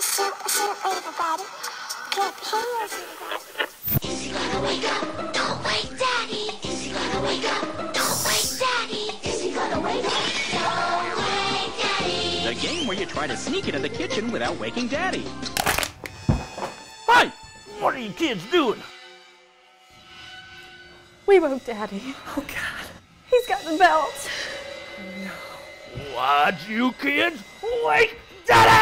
shoot, shoot, wait, Daddy. Can't hear you, Is he gonna wake up? Don't wake daddy. Is he gonna wake up? Don't wake daddy. Is he gonna wake up? Don't wake daddy. The game where you try to sneak into the kitchen without waking Daddy. Hi! What are you kids doing? We woke Daddy. Oh God. He's got the belt. Why'd you kids wake Daddy?